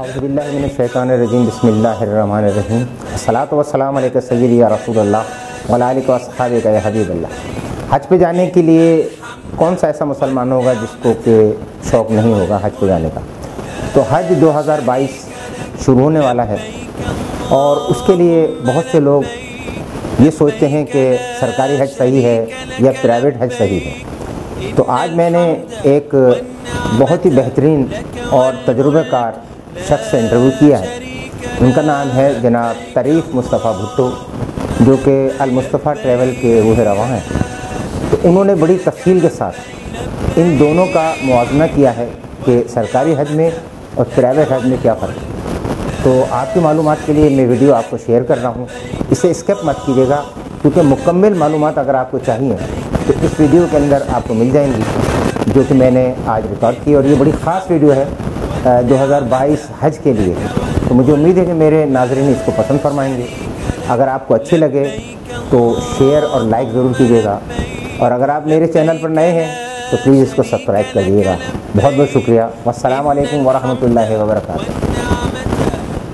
अज़बिल्लिनशैतानरजीम बसमीम सलात वसलाम सैदी या रसूल वलालिक वसहाब का हबीब अल्लाह हज पे जाने के लिए कौन सा ऐसा मुसलमान होगा जिसको के शौक़ नहीं होगा हज पे जाने का? तो हज 2022 शुरू होने वाला है और उसके लिए बहुत से लोग ये सोचते हैं कि सरकारी हज सही है या प्राइवेट हज सही है। तो आज मैंने एक बहुत ही बेहतरीन और तजुर्बेकार शख्स से इंटरव्यू किया है। उनका नाम है जनाब तरीफ़ मुस्तफ़ा भुट्टो, जो कि अलमुस्तफ़ा ट्रैवल के रूह रवा हैं। उन्होंने बड़ी तफसील के साथ इन दोनों का मुआजना किया है कि सरकारी हज में और प्राइवेट हज में क्या फ़र्क है। तो आपकी मालूम के लिए मैं वीडियो आपको शेयर कर रहा हूँ। इसे स्किप मत कीजिएगा क्योंकि मुकम्मल मालूम अगर आपको चाहिए तो इस वीडियो के अंदर आपको मिल जाएँगी जो कि मैंने आज रिकॉर्ड की। और ये बड़ी ख़ास वीडियो है अ, 2022 हज के लिए। तो मुझे उम्मीद है कि मेरे नाजरीन इसको पसंद फरमाएँगे। अगर आपको अच्छे लगे तो शेयर और लाइक ज़रूर कीजिएगा। और अगर आप मेरे चैनल पर नए हैं तो प्लीज़ इसको सब्सक्राइब करिएगा बहुत बहुत शुक्रिया वस्सलाम वालेकुम वरहमतुल्लाहि वबरकातुहू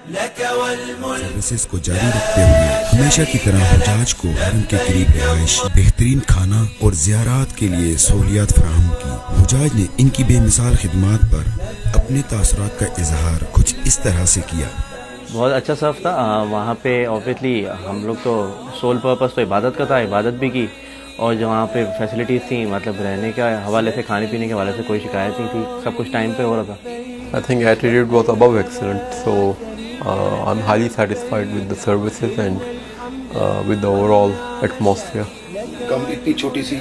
सर्विसेज़ को जारी रखते हुए हमेशा की तरह हजाज को हरम के करीब रिहाइश बेहतरीन खाना और जियारात के लिए सहूलियात फराहम की। हजाज ने इनकी बेमिसाल खिदमत पर अपने तासरात का इजहार कुछ इस तरह से किया। बहुत अच्छा सर्फ था। आ, वहाँ पे ऑब्वियसली हम लोग तो सोल पर्पस तो इबादत का था इबादत भी की और जो वहाँ पे फैसिलिटीज़ थी मतलब रहने के हवाले से खाने पीने के हवाले से कोई शिकायत नहीं थी सब कुछ टाइम पे हो रहा था। I think attitude was above excellent, so uh, I'm highly satisfied with the services and uh, with the overall atmosphere. कम इतनी छोटी सी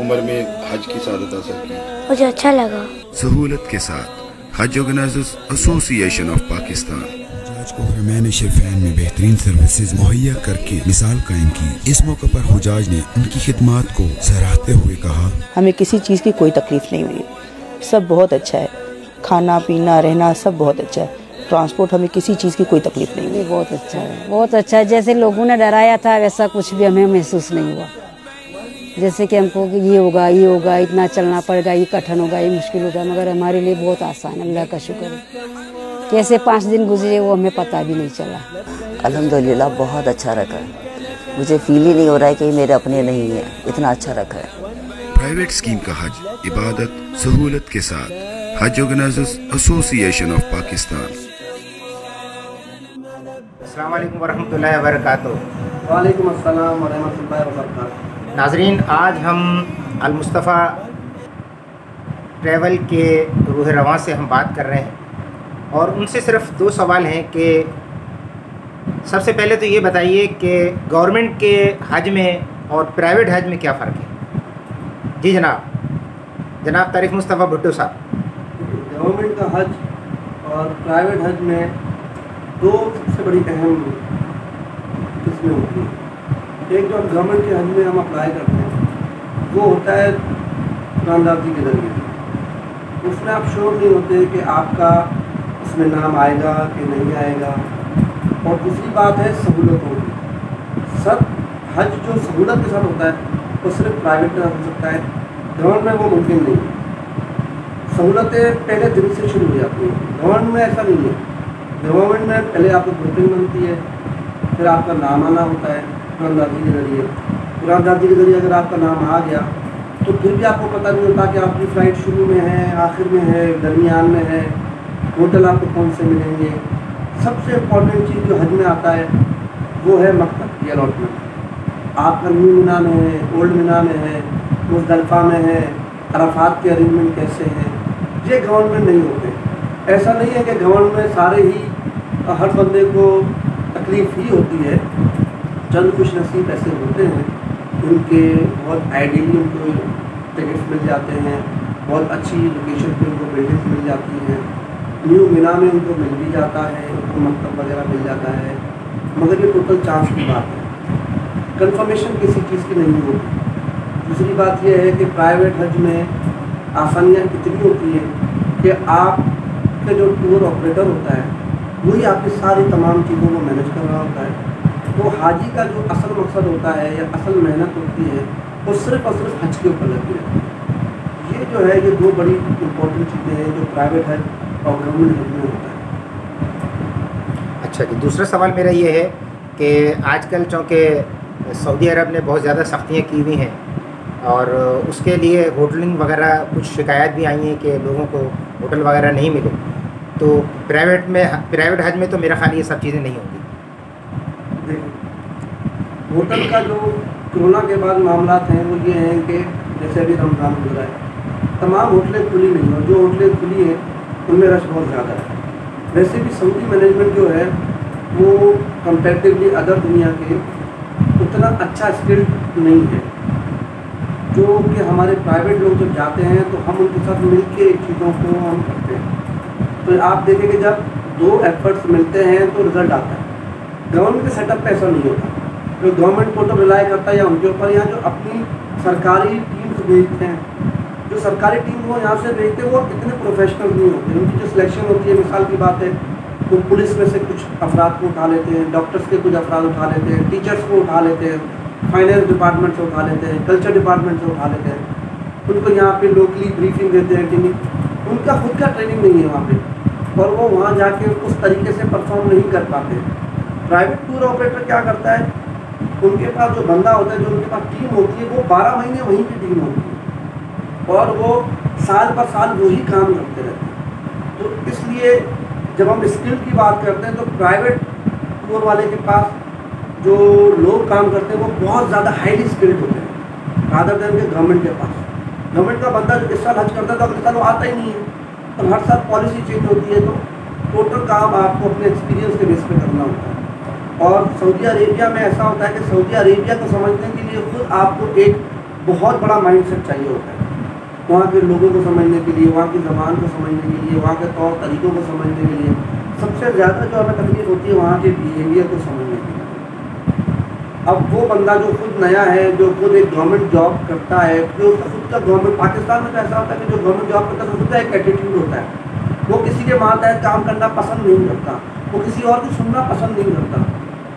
उम्र में हज की सादत हासिल की? मुझे अच्छा लगा। सहूलत के साथ Hajj organisers association of Pakistan. हजाज को हरमैन शरफैन में बेहतरीन सर्विसेज़ मुहैया करके मिसाल कायम की। इस मौके पर हुजाज ने उनकी खिदमत को सराहते हुए कहा हमें किसी चीज़ की कोई तकलीफ़ नहीं हुई। सब बहुत अच्छा है। खाना पीना रहना सब बहुत अच्छा है। ट्रांसपोर्ट हमें किसी चीज़ की कोई तकलीफ़ नहीं हुई। बहुत अच्छा है। बहुत अच्छा है। जैसे लोगों ने डराया था वैसा कुछ भी हमें महसूस नहीं हुआ। जैसे कि हमको ये होगा ये होगा इतना चलना पड़ेगा ये कठिन होगा ये मुश्किल होगा मगर हमारे लिए बहुत आसान है। अल्लाह का शुक्र है। कैसे पाँच दिन गुजरे वो हमें पता भी नहीं चला। अल्हम्दुलिल्लाह बहुत अच्छा रखा है। मुझे फील ही नहीं हो रहा है कि मेरे अपने नहीं है। इतना अच्छा रखा है। प्राइवेट स्कीम का हज इबादत सहूलत के साथ। हज ऑर्गेनाइजर्स एसोसिएशन ऑफ़ पाकिस्तान अस्सलाम वालेकुम वरहमतुल्लाहि वबरकातुहू वालेकुम अस्सलाम नाजरीन आज हम अलमुस्तफ़ा ट्रैवल के रूह रवां से हम बात कर रहे हैं और उनसे सिर्फ़ दो सवाल हैं कि सबसे पहले तो ये बताइए कि गवर्नमेंट के हज में और प्राइवेट हज में क्या फ़र्क है? जी जनाब। जनाब तारिफ मुस्तफ़ा भुट्टो साहब। गवर्नमेंट का हज और प्राइवेट हज में दो सबसे बड़ी अहम किस्में होती हैं। एक जो गवर्नमेंट के हज में हम अप्लाई करते हैं, वो होता है दुकानदारी के ज़रिए उसमें आप श्योर नहीं होते कि आपका उसमें नाम आएगा कि नहीं आएगा। और दूसरी बात है सहूलतों की सब हज जो सहूलत के साथ होता है, वो तो सिर्फ़ प्राइवेट में हो सकता है, गवर्नमेंट में वो मुमकिन नहीं। है सहूलतें पहले दिन से शुरू हो जाती हैं। गवर्नमेंट में ऐसा नहीं है। गवर्नमेंट में पहले आपको बुकिंग बनती है, फिर आपका नाम आना होता है कुरानदाजी के ज़रिए। कुरानदाजी के ज़रिए अगर आपका नाम आ गया तो फिर भी आपको पता नहीं होता कि आपकी फ़्लाइट शुरू में है, आखिर में है, दरमियान में है होटल आपको कौन से मिलेंगे। सबसे इम्पोर्टेंट चीज़ जो हज में आता है, वो है मकतब की अलॉटमेंट आपका न्यू मीना में है ओल्ड मीना में है मुजदलफा में है, अरफात के अरेंजमेंट कैसे हैं, ये गवर्नमेंट नहीं होते। ऐसा नहीं है कि गवर्नमेंट सारे ही हर बंदे को तकलीफ़ ही होती है। चंद कुछ नसीब ऐसे होते हैं, उनके बहुत आइडियली उनको टिकट्स मिल जाते हैं, बहुत अच्छी लोकेशन पे उनको बिल्डिंग्स मिल जाती हैं। न्यू मीना में उनको मिल भी जाता है, उनको मकतब वगैरह मिल जाता है। मगर ये टोटल चांस की बात है। कंफर्मेशन किसी चीज़ की नहीं होती। दूसरी बात यह है कि प्राइवेट हज में आसानियाँ इतनी होती हैं कि आपके जो टूर ऑपरेटर होता है वही आपकी सारी तमाम चीज़ों को मैनेज कर रहा होता है। तो हाजी का जो असल मकसद होता है या असल मेहनत होती है, वो सिर्फ़ और सिर्फ़ हज के ऊपर लगी रहती है। ये जो है, ये दो बड़ी इंपॉर्टेंट चीज़ें हैं जो प्राइवेट हज और गवर्नमेंट हज में होता है। अच्छा जी, दूसरा सवाल मेरा ये है कि आजकल चूँकि सऊदी अरब ने बहुत ज़्यादा सख्तियाँ की हुई हैं और उसके लिए होटलिंग वगैरह कुछ शिकायत भी आई हैं कि लोगों को होटल वगैरह नहीं मिले। तो प्राइवेट में प्राइवेट हज में तो मेरा ख्याल ये सब चीज़ें नहीं होंगी। होटल का जो कोरोना के बाद मामला हैं, वो ये हैं कि जैसे अभी रमज़ान गुजरा है, तमाम होटलें खुली नहीं और जो होटलें खुली हैं, उनमें रश बहुत ज़्यादा है। वैसे भी सऊदी मैनेजमेंट जो है, वो कंपेरेटिवली अदर दुनिया के उतना अच्छा स्किल्ड नहीं है। जो कि हमारे प्राइवेट लोग जब जाते हैं तो हम उनके साथ मिल के चीज़ों को हम करते हैं। तो आप देखेंगे जब दो एफर्ट्स मिलते हैं तो रिज़ल्ट आता है। गवर्नमेंट के सेटअप पे ऐसा नहीं होता। जो गवर्नमेंट को तो रिलाई करता है या उनके ऊपर या जो अपनी सरकारी टीम्स भेजते हैं, जो सरकारी टीम वो यहाँ से भेजते हैं, वो इतने प्रोफेशनल नहीं होते। उनकी जो सिलेक्शन होती है, मिसाल की बात है, वो पुलिस में से कुछ अफराद को उठा लेते हैं डॉक्टर्स के कुछ अफराद उठा लेते हैं टीचर्स को उठा लेते हैं फाइनेंस डिपार्टमेंट से उठा लेते हैं कल्चर डिपार्टमेंट से उठा लेते हैं। उनको यहाँ पे लोकली ब्रीफिंग देते हैं ट्रेनिंग उनका खुद का ट्रेनिंग नहीं है वहाँ पे। और वो वहाँ जाके उस तरीके से परफॉर्म नहीं कर पाते। प्राइवेट टूर ऑपरेटर क्या करता है? उनके पास जो बंदा होता है, जो उनके पास टीम होती है, वो बारह महीने वहीं की टीम होती है। और वो साल पर साल वही काम करते रहते हैं। तो इसलिए जब हम स्किल की बात करते हैं तो प्राइवेट टूर वाले के पास जो लोग काम करते हैं, वो बहुत ज़्यादा हाईली स्किल्ड होते हैं रादर देन के गवर्नमेंट के पास। गवर्नमेंट का बंदा जो इस साल हज करता है तो अगले साल वो आता ही नहीं है। तो हर साल पॉलिसी चेंज होती है तो टोटल काम आपको अपने एक्सपीरियंस के बेस पे करना होता है। और सऊदी अरेबिया में ऐसा होता है कि सऊदी अरेबिया को समझने के लिए खुद आपको एक बहुत बड़ा माइंडसेट चाहिए होता है। वहाँ के लोगों को समझने के लिए, वहाँ की ज़बान को समझने के लिए, वहाँ के तौर तरीक़ों को समझने के लिए सबसे ज़्यादा जो हमें तकलीफ़ होती है वहाँ के बिहेवियर को समझने के लिए। अब वो बंदा जो खुद नया है, जो खुद एक गवर्नमेंट जॉब करता है, जो उसका खुद का गवर्नमेंट पाकिस्तान में तो ऐसा होता है कि जो गवर्नमेंट जॉब करता है खुद का एक एटीट्यूड होता है। वो किसी के मातहत काम करना पसंद नहीं करता। वो किसी और की सुनना पसंद नहीं करता।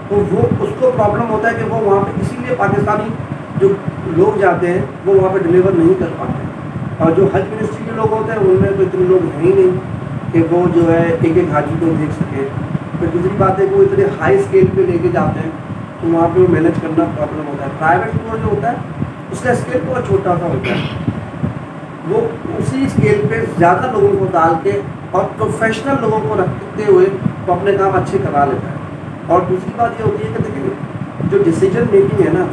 तो वो, उसको प्रॉब्लम होता है कि वो वहाँ पर इसीलिए पाकिस्तानी जो लोग जाते हैं, वो वहाँ पर डिलीवर नहीं कर पाते और जो हज मिनिस्ट्री के लोग होते हैं, उनमें तो इतने लोग हैं ही नहीं कि वो जो है एक एक हाजी को देख सकें। फिर दूसरी बात है कि वो इतने हाई स्केल पे लेके जाते हैं। तो वहाँ पे मैनेज करना प्रॉब्लम होता है। प्राइवेट टूर जो होता है, उसका स्केल बहुत छोटा सा होता है। वो उसी स्केल पे ज़्यादा लोगों को डाल के और प्रोफेशनल लोगों को रखते हुए वो अपने काम अच्छे करा लेता है। और दूसरी बात ये होती है कि देखिए, जो डिसीज़न मेकिंग है ना,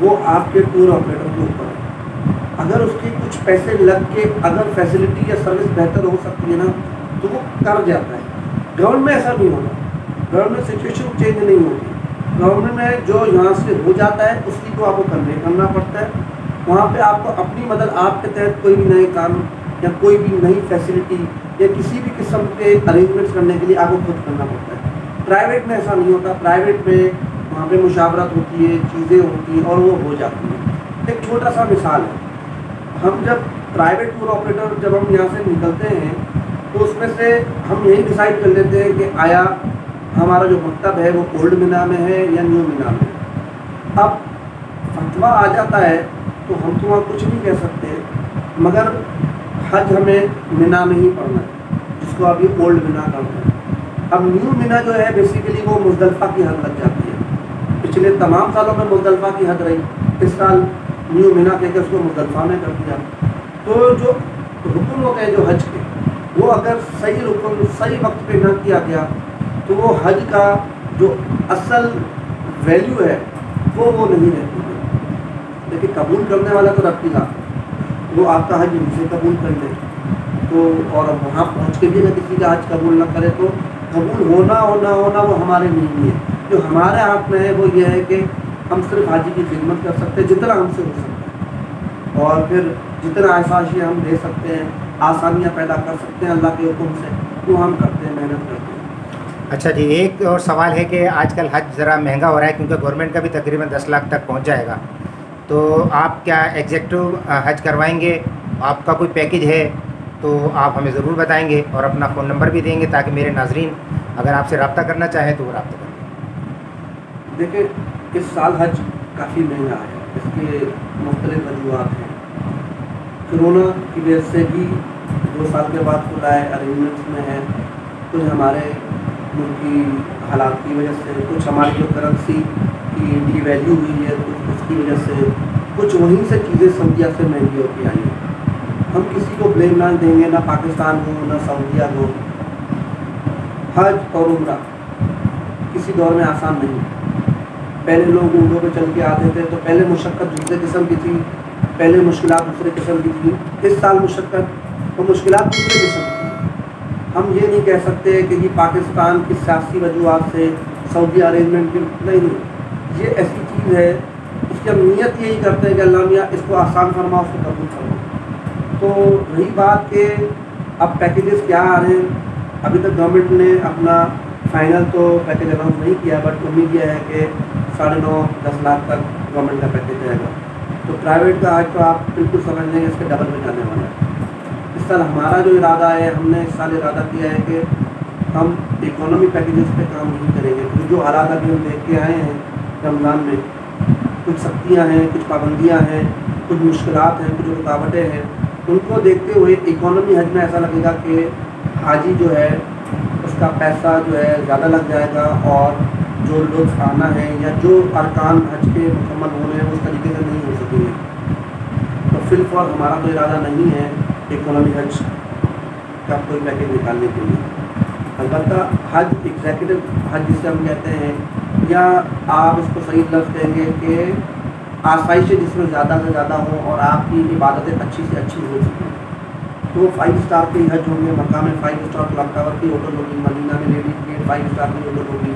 वो आपके टूर ऑपरेटर के ऊपर है। अगर उसके कुछ पैसे लग के अगर फैसिलिटी या सर्विस बेहतर हो सकती है ना तो वो कर जाता है। गवर्नमेंट में ऐसा नहीं होता। गवर्नमेंट सिचुएशन चेंज नहीं होती। गवर्नमेंट में जो यहाँ से हो जाता है उसी को आपको कन्वे करना पड़ता है। वहाँ पे आपको अपनी मदद आपके तहत कोई भी नए काम या कोई भी नई फैसिलिटी या किसी भी किस्म के अरेंजमेंट्स करने के लिए आपको खुद करना पड़ता है। प्राइवेट में ऐसा नहीं होता। प्राइवेट में वहाँ पे मुशावरत होती है, चीज़ें होती हैं और वो हो जाती हैं। एक छोटा सा मिसाल है। हम जब प्राइवेट टूर ऑपरेटर जब हम यहाँ से निकलते हैं तो उसमें से हम यही डिसाइड कर लेते हैं कि आया हमारा जो मकतब है वो ओल्ड मीना में है या न्यू मीना में? अब फतवा आ जाता है तो हम तो वहाँ कुछ नहीं कह सकते, मगर हज हमें मीना में ही पढ़ना है, जिसको अभी ओल्ड मीना कहते है। अब न्यू मीना जो है बेसिकली वो मुजदलफा की हद लग जाती है। पिछले तमाम सालों में मुजदलफा की हद रही, इस साल न्यू मीना कहकर उसको मुजदलफा में कर दिया। तो जो रुकन होते हैं जो हज के, वो अगर सही रुकन सही वक्त पे ना किया गया तो वो हज का जो असल वैल्यू है, वो वो नहीं रहती है। लेकिन कबूल करने वाला तो रब की वो आपका हज उनसे कबूल कर ले। तो और वहाँ पहुँच के भी अगर किसी का हज कबूल ना करे तो कबूल होना और ना होना वो हमारे लिए नहीं है। जो हमारे हाथ में है, वो ये है कि हम सिर्फ़ हाजी की खिदमत कर सकते हैं, जितना हमसे हो सकता है। और फिर जितना आसाशी हम दे सकते हैं, आसानियाँ पैदा कर सकते हैं अल्लाह के हुक्म से, वो हम करते हैं, मेहनत करते हैं। अच्छा जी, एक और सवाल है कि आजकल हज ज़रा महँगा हो रहा है क्योंकि गवर्नमेंट का भी तकरीबन दस लाख तक पहुँच जाएगा। तो आप क्या एग्जेक्टिव हज करवाएँगे? आपका कोई पैकेज है? तो आप हमें ज़रूर बताएँगे और अपना फ़ोन नंबर भी देंगे ताकि मेरे नाजरीन अगर आपसे रब्ता करना चाहें तो वो रब्ता करें देखिए, इस साल हज काफ़ी महँगा है। इसके मुख्तलिफ़ वजूहत हैं। कोरोना की वजह से भी दो साल के बाद खुला है, अरेंजमेंट्स में है। कुछ हमारे मुल्क की हालात की वजह से, कुछ हमारी जो करेंसी की डी वैल्यू हुई है, कुछ उसकी वजह से, कुछ वहीं से चीज़ें सऊदिया से महँगी होती आई हैं। हम किसी को ब्लेम ना देंगे, ना पाकिस्तान हो, ना सऊदिया हो। हज और उम्र किसी दौर में आसान नहीं पहले लोग ऊँटों पर चल के आते थे तो पहले मुशक्क़त दूसरे किस्म की थी, पहले मुश्किल दूसरे किस्म की थी। इस साल मुशक्क़त और मुश्किल दूसरे किस्म की हम ये नहीं कह सकते कि ये पाकिस्तान की सियासी वजूहत से सऊदी अरेंजमेंट की नहीं ये ऐसी चीज़ है इसकी हम नीयत यही करते हैं कि अल्लाह इसको आसान फरमा उसको कबूल फरमा तो रही बात के अब पैकेजेस क्या आ रहे हैं। अभी तक गवर्नमेंट ने अपना फाइनल तो पैकेज अनाउंस नहीं किया बट उम्मीद यह है कि साढ़े नौ, दस लाख तक गवर्नमेंट का पैकेज जाएगा तो प्राइवेट का आज तो आप बिल्कुल समझ लेंगे, इसके डबल में जाने वाला है। साल हमारा जो इरादा है, हमने इस साल इरादा किया है कि हम इकोनॉमी पैकेजेस पे काम नहीं करेंगे। क्योंकि तो जो हालात अभी हम देख के आए हैं रमज़ान में, कुछ सख्तियाँ हैं, कुछ पाबंदियाँ हैं, कुछ मुश्किल हैं, कुछ रुकावटें हैं, उनको देखते हुए इकोनॉमी हज में ऐसा लगेगा कि हाजी जो है, उसका पैसा जो है ज़्यादा लग जाएगा और जो लोग आना है या जो अरकान हज के मुकम्मल होने हैं उस तरीके से नहीं हो सकेंगे। तो फिलफॉर हमारा तो इरादा नहीं है इकोनॉमी हज का कोई पैकेज निकालने के लिए। अलबत् हज एग्जैक्टिव हज जिसे हम कहते हैं, या आप इसको सही लफ्ज़ कहेंगे कि आसाइशें जिसमें ज़्यादा से ज़्यादा हों और आपकी इबादतें अच्छी से अच्छी हो सकें तो फाइव स्टार के हज होंगे, मक्का में फाइव स्टार क्लॉक टावर की होटल होगी, मदीना में लेडीज़ के फाइव स्टार की होटल होगी,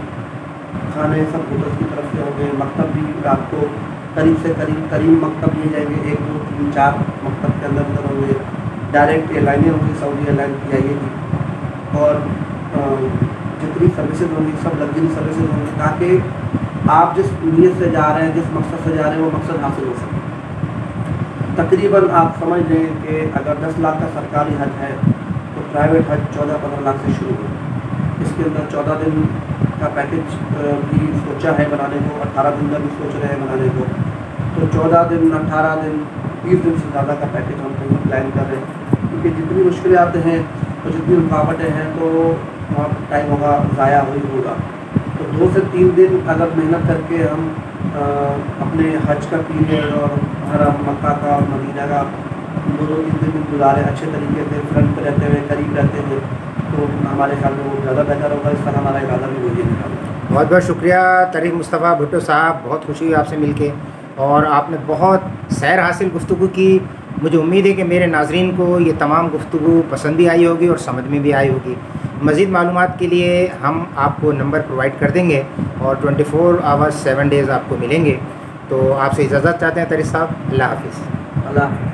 खाने सब होटल की तरफ़ से होंगे मकतब भी आपको करीब से करीब करीब मकतब लिए जाएँगे, एक, दो, तीन, चार मकतब के अंदर अंदर होंगे। डायरेक्ट एयरलाइनें होंगी सऊदी एयरलाइन की। जाएगी और जितनी सर्विसेज़ होंगी, सब लग्जरी सर्विसेज़ होंगी, ताकि आप जिस नीयत से जा रहे हैं, जिस मकसद से जा रहे हैं, वो मकसद हासिल हो सके। तकरीबन आप समझ लें कि अगर 10 लाख का सरकारी हज है तो प्राइवेट हज 14-15 लाख से शुरू हो इसके अंदर 14 दिन का पैकेज भी सोचा है बनाने को 18 दिन का भी सोच रहे हैं बनाने को। तो 14 दिन 18 दिन 20 दिन से ज़्यादा का पैकेज हम कहीं प्लान कर रहे हैं। क्योंकि जितनी मुश्किलें आते हैं और जितनी रुकावटें हैं तो बहुत टाइम होगा ज़ाया ही होगा। तो दो से तीन दिन अगर मेहनत करके हम आ, अपने हज का पीरियड और हरम मक्का का और मदीना का दो दो तीन दिन गुजारे अच्छे तरीके से फ्रंट पर रहते हुए करीब रहते हुए तो हमारे ख्याल में वो ज़्यादा बेहतर होगा। इस तरह हमारा इरादा भी वही निकालना बहुत बहुत शुक्रिया तरीफ मुस्तफ़ा भुट्टो साहब बहुत खुशी हुई आपसे मिल और आपने बहुत सैर हासिल गुफ्तु की। मुझे उम्मीद है कि मेरे नाजरन को ये तमाम गुफ्तु पसंद भी आई होगी और समझ में भी आई होगी। मज़ीद मालूम के लिए हम आपको नंबर प्रोवाइड कर देंगे और 24 फोर आवर्स सेवन डेज़ आपको मिलेंगे। तो आपसे इजाज़त चाहते हैं तरी साहब, अल्लाह हाफिज़। अल्लाह